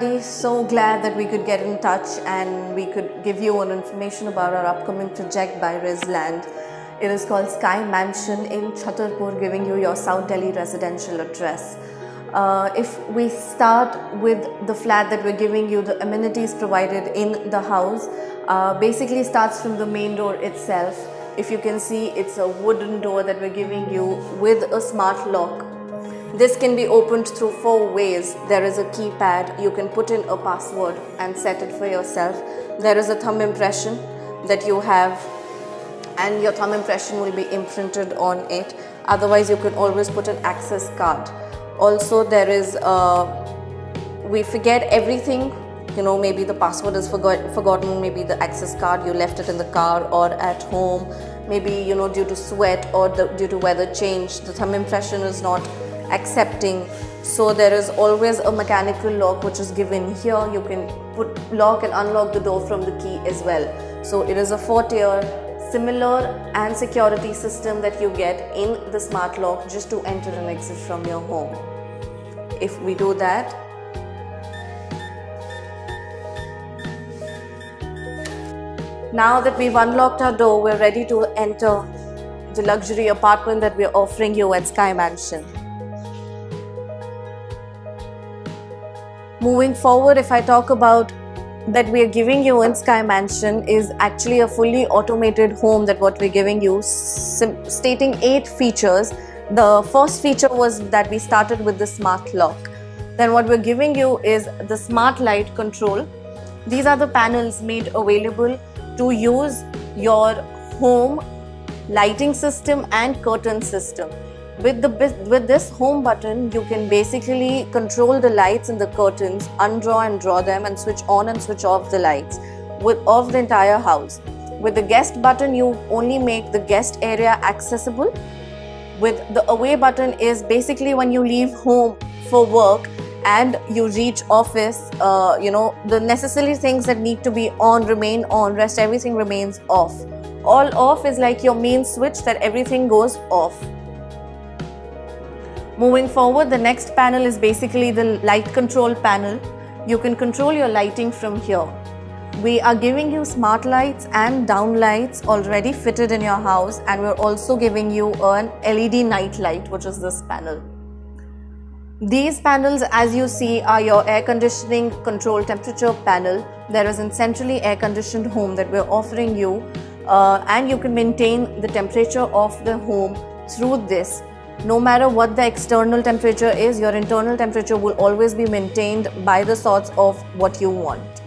everybody. So glad that we could get in touch and we could give you an information about our upcoming project by Rizland. It is called Sky Mansion in Chhatarpur, giving you your South Delhi residential address. Uh, if we start with the flat that we're giving you, the amenities provided in the house uh, basically starts from the main door itself. If you can see, it's a wooden door that we're giving you with a smart lock this can be opened through four ways. There is a keypad, you can put in a password and set it for yourself. There is a thumb impression that you have and your thumb impression will be imprinted on it. Otherwise, you can always put an access card. Also, there is a, we forget everything you know maybe the password is forgot, forgotten maybe the access card you left it in the car or at home maybe you know due to sweat or the, due to weather change the thumb impression is not accepting. So there is always a mechanical lock which is given here. You can put lock and unlock the door from the key as well. So it is a four tier similar and security system that you get in the smart lock just to enter and exit from your home. If we do that now that we've unlocked our door we're ready to enter the luxury apartment that we're offering you at Sky Mansion. Moving forward, if I talk about that we are giving you in Sky Mansion is actually a fully automated home that what we're giving you stating eight features. The first feature was that we started with the smart lock. Then what we're giving you is the smart light control. These are the panels made available to use your home lighting system and curtain system with the with this home button you can basically control the lights and the curtains undraw and draw them and switch on and switch off the lights with of the entire house. With the guest button you only make the guest area accessible. With the away button is basically when you leave home for work and you reach office uh, you know the necessary things that need to be on remain on rest everything remains off. All off is like your main switch that everything goes off Moving forward, the next panel is basically the light control panel. You can control your lighting from here. We are giving you smart lights and down lights already fitted in your house and we're also giving you an LED night light which is this panel. These panels as you see are your air conditioning control temperature panel. There is a centrally air conditioned home that we're offering you uh, and you can maintain the temperature of the home through this no matter what the external temperature is, your internal temperature will always be maintained by the sorts of what you want.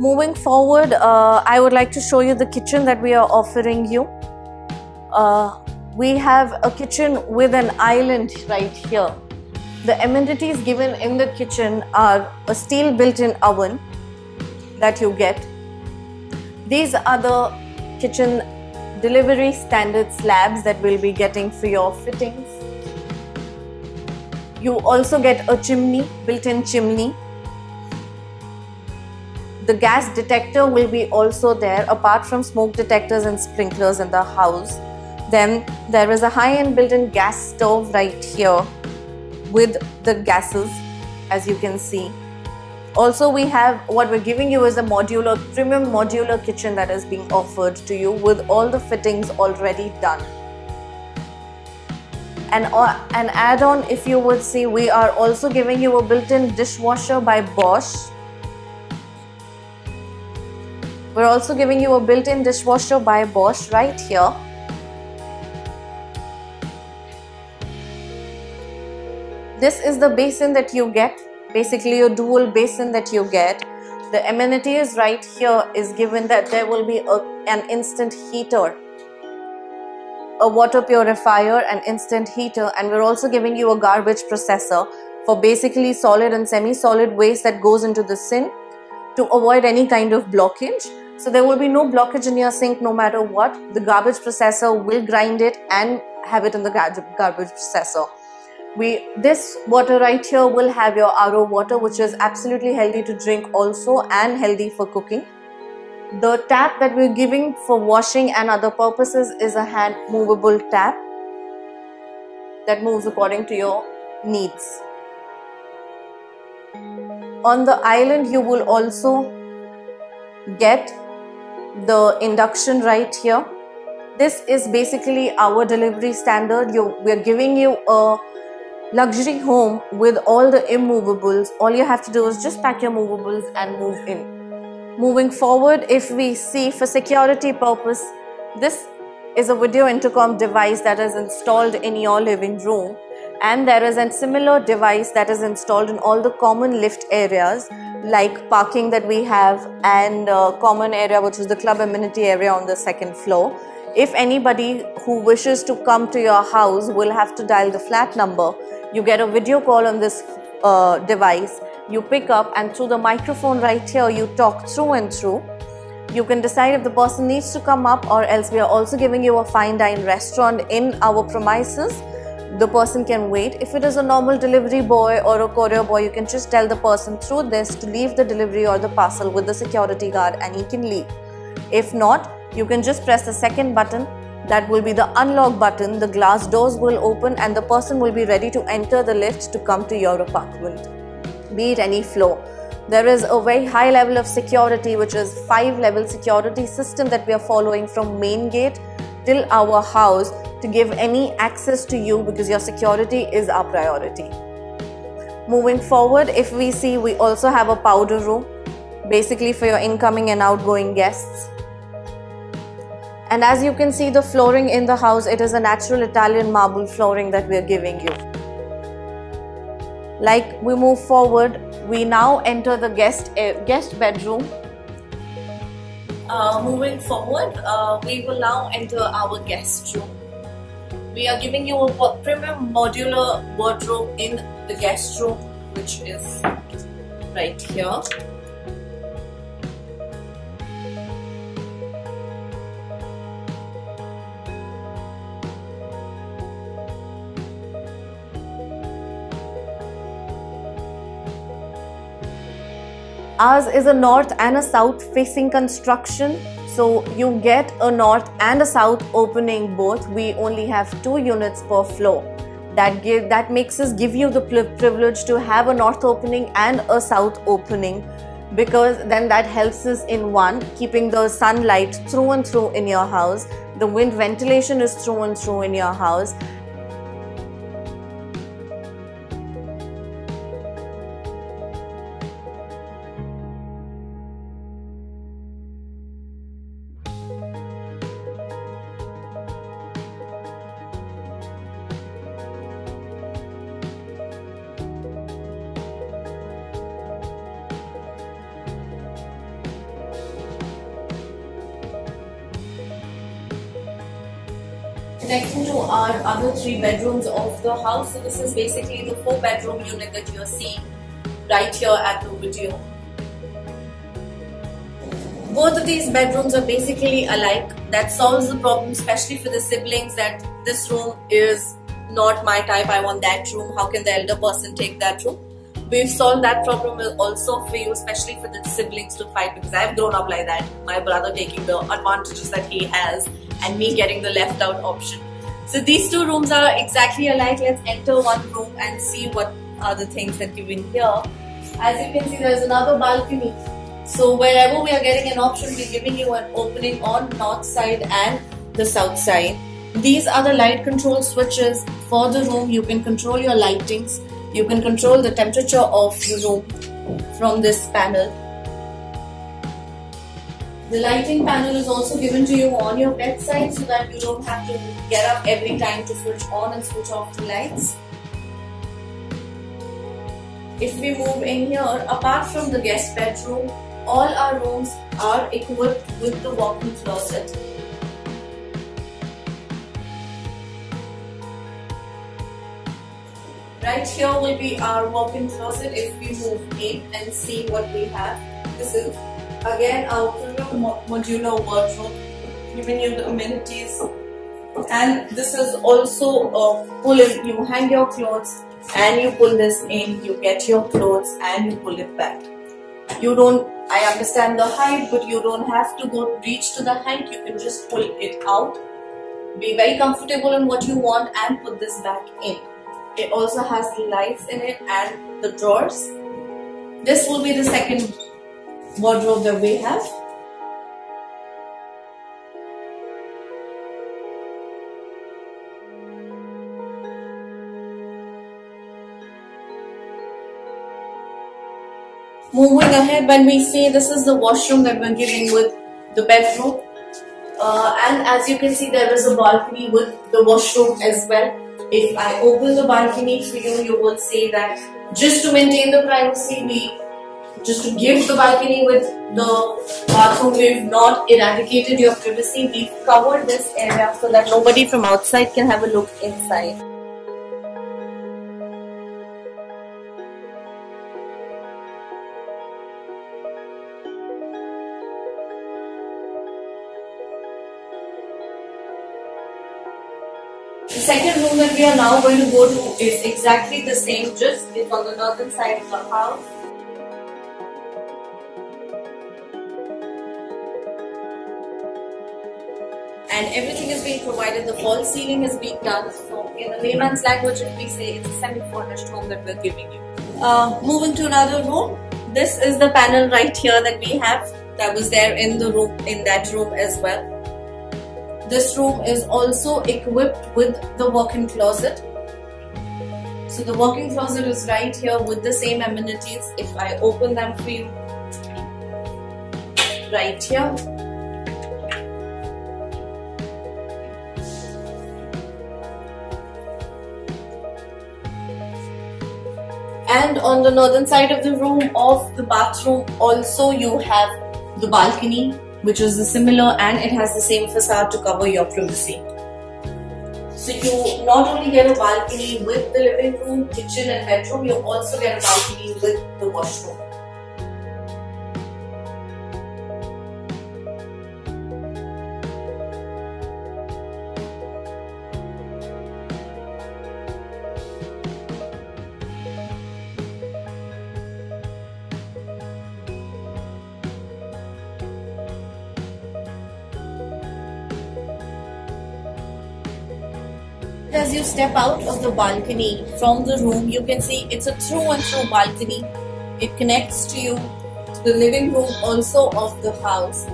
Moving forward, uh, I would like to show you the kitchen that we are offering you. Uh, we have a kitchen with an island right here. The amenities given in the kitchen are a steel built-in oven that you get. These are the kitchen delivery standard slabs that we'll be getting for your fittings. You also get a chimney, built-in chimney. The gas detector will be also there apart from smoke detectors and sprinklers in the house. Then there is a high-end built-in gas stove right here with the gases as you can see. Also we have what we're giving you is a modular premium modular kitchen that is being offered to you with all the fittings already done. And uh, an add-on if you would see we are also giving you a built-in dishwasher by Bosch. We're also giving you a built-in dishwasher by Bosch right here This is the basin that you get, basically a dual basin that you get. The amenities right here is given that there will be a, an instant heater, a water purifier, an instant heater and we're also giving you a garbage processor for basically solid and semi-solid waste that goes into the sink to avoid any kind of blockage. So there will be no blockage in your sink no matter what. The garbage processor will grind it and have it in the garbage processor. We this water right here will have your RO water which is absolutely healthy to drink also and healthy for cooking. The tap that we're giving for washing and other purposes is a hand movable tap that moves according to your needs. On the island you will also get the induction right here. This is basically our delivery standard. You, we're giving you a luxury home with all the immovables all you have to do is just pack your movables and move in. Moving forward if we see for security purpose this is a video intercom device that is installed in your living room and there is a similar device that is installed in all the common lift areas like parking that we have and uh, common area which is the club amenity area on the second floor. If anybody who wishes to come to your house will have to dial the flat number you get a video call on this uh, device. You pick up and through the microphone right here you talk through and through. You can decide if the person needs to come up or else we are also giving you a fine dine restaurant in our premises. The person can wait. If it is a normal delivery boy or a courier boy you can just tell the person through this to leave the delivery or the parcel with the security guard and he can leave. If not you can just press the second button that will be the unlock button. The glass doors will open and the person will be ready to enter the lift to come to your apartment. Be it any floor. There is a very high level of security which is five level security system that we are following from main gate till our house to give any access to you because your security is our priority. Moving forward if we see we also have a powder room basically for your incoming and outgoing guests and as you can see the flooring in the house, it is a natural Italian marble flooring that we are giving you. Like we move forward, we now enter the guest, uh, guest bedroom. Uh, moving forward, uh, we will now enter our guest room. We are giving you a premium modular wardrobe in the guest room, which is right here. Ours is a north and a south facing construction. So you get a north and a south opening both. We only have two units per floor. That give that makes us give you the privilege to have a north opening and a south opening because then that helps us in one keeping the sunlight through and through in your house the wind ventilation is through and through in your house connecting to our other three bedrooms of the house. So this is basically the four bedroom unit that you're seeing right here at the video. Both of these bedrooms are basically alike. That solves the problem, especially for the siblings that this room is not my type, I want that room. How can the elder person take that room? We've solved that problem also for you, especially for the siblings to fight because I've grown up like that. My brother taking the advantages that he has and me getting the left out option. So these two rooms are exactly alike. Let's enter one room and see what are the things that given here. As you can see, there is another balcony. So wherever we are getting an option, we're giving you an opening on north side and the south side. These are the light control switches for the room. You can control your lightings. You can control the temperature of the room from this panel. The lighting panel is also given to you on your bedside so that you don't have to get up every time to switch on and switch off the lights. If we move in here, apart from the guest bedroom, all our rooms are equipped with the walk-in closet. Right here will be our walk-in closet if we move in and see what we have. This is Again, our modular wardrobe, giving you the amenities. And this is also a pull-in. You hang your clothes and you pull this in, you get your clothes and you pull it back. You don't, I understand the height, but you don't have to go reach to the height, you can just pull it out. Be very comfortable in what you want and put this back in. It also has lights in it and the drawers. This will be the second wardrobe that we have. Moving ahead, when we say this is the washroom that we're giving with the bedroom, uh, and as you can see, there is a balcony with the washroom as well. If I open the balcony for you, you will see that just to maintain the privacy, we just to give the balcony with the bathroom, we've not eradicated your privacy. We've covered this area so that nobody from outside can have a look inside. Room that we are now going to go to is exactly the same, just it's on the northern side of the house. And everything is being provided, the false ceiling is being done. So in the layman's language, if we say it's a semi-furnished home that we're giving you. Uh, moving to another room, this is the panel right here that we have that was there in the room, in that room as well. This room is also equipped with the walk-in closet. So the walk-in closet is right here with the same amenities. If I open them for you, right here. And on the northern side of the room of the bathroom also you have the balcony which is similar and it has the same facade to cover your privacy. So you not only get a balcony with the living room, kitchen and bedroom, you also get a balcony with the washroom. As you step out of the balcony from the room, you can see it's a through and through balcony. It connects to you to the living room also of the house.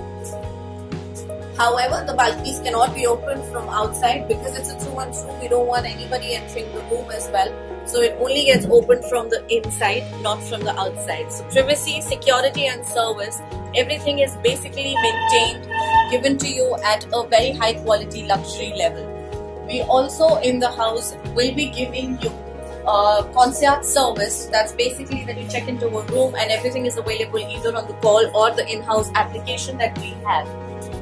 However, the balconies cannot be opened from outside because it's a through and through. We don't want anybody entering the room as well. So it only gets opened from the inside, not from the outside. So privacy, security and service, everything is basically maintained, given to you at a very high quality luxury level. We also in the house will be giving you a concierge service. That's basically that you check into a room and everything is available either on the call or the in-house application that we have.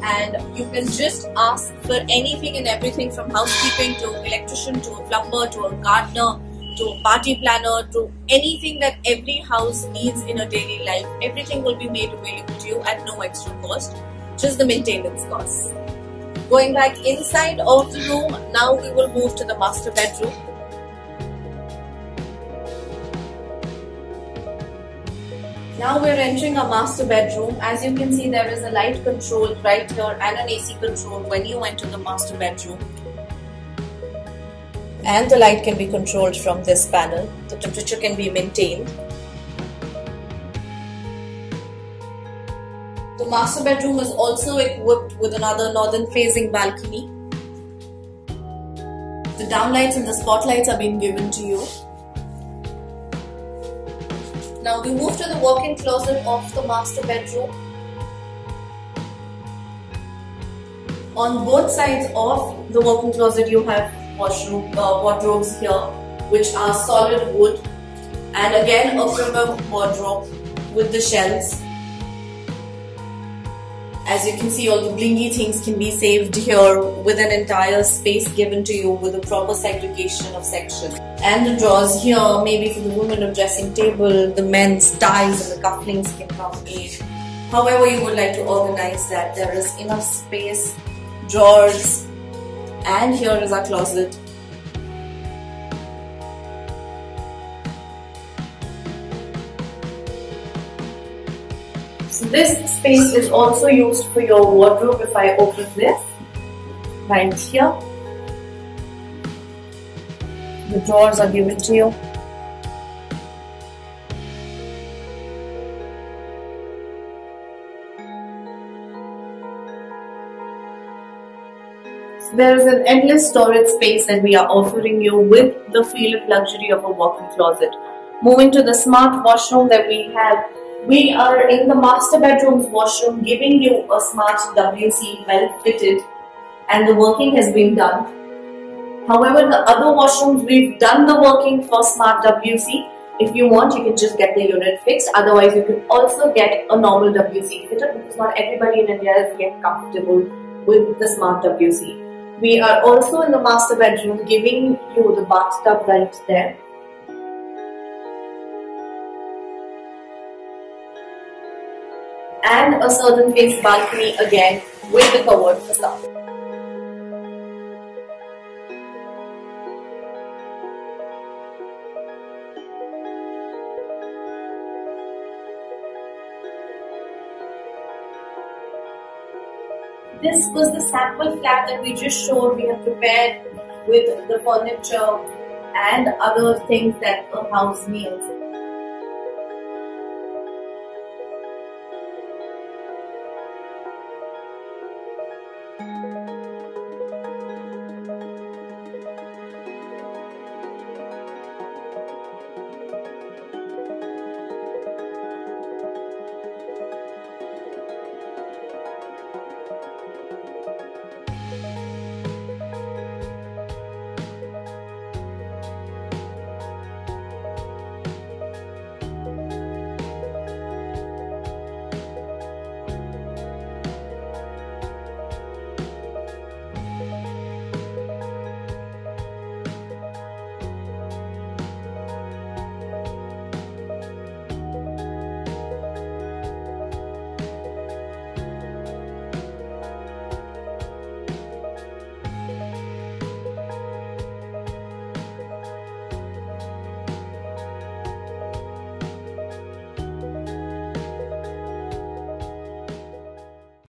And you can just ask for anything and everything from housekeeping to electrician to a plumber to a gardener to a party planner to anything that every house needs in a daily life. Everything will be made available to you at no extra cost, just the maintenance costs. Going back inside of the room, now we will move to the master bedroom. Now we're entering a master bedroom. As you can see, there is a light control right here and an AC control when you enter the master bedroom. And the light can be controlled from this panel. The temperature can be maintained. The master bedroom is also equipped with another northern facing balcony. The downlights and the spotlights are being given to you. Now we move to the walk-in closet of the master bedroom. On both sides of the walk-in closet you have washroom uh, wardrobes here which are solid wood and again a premium wardrobe with the shelves as you can see, all the blingy things can be saved here with an entire space given to you with a proper segregation of sections. And the drawers here, maybe for the women of dressing table, the men's ties and the cufflinks can come in. However you would like to organize that, there is enough space, drawers, and here is our closet. This space is also used for your wardrobe if I open this right here. The drawers are given to you. There is an endless storage space that we are offering you with the feel of luxury of a walk-in closet. Moving to the smart washroom that we have, we are in the master bedroom's washroom giving you a smart WC well fitted and the working has been done. However, the other washrooms we've done the working for smart WC. If you want, you can just get the unit fixed. Otherwise, you can also get a normal WC fitted because not everybody in India is yet comfortable with the smart WC. We are also in the master bedroom giving you the bathtub right there. And a southern face balcony again with the covered facade. This was the sample flat that we just showed. We have prepared with the furniture and other things that a house needs.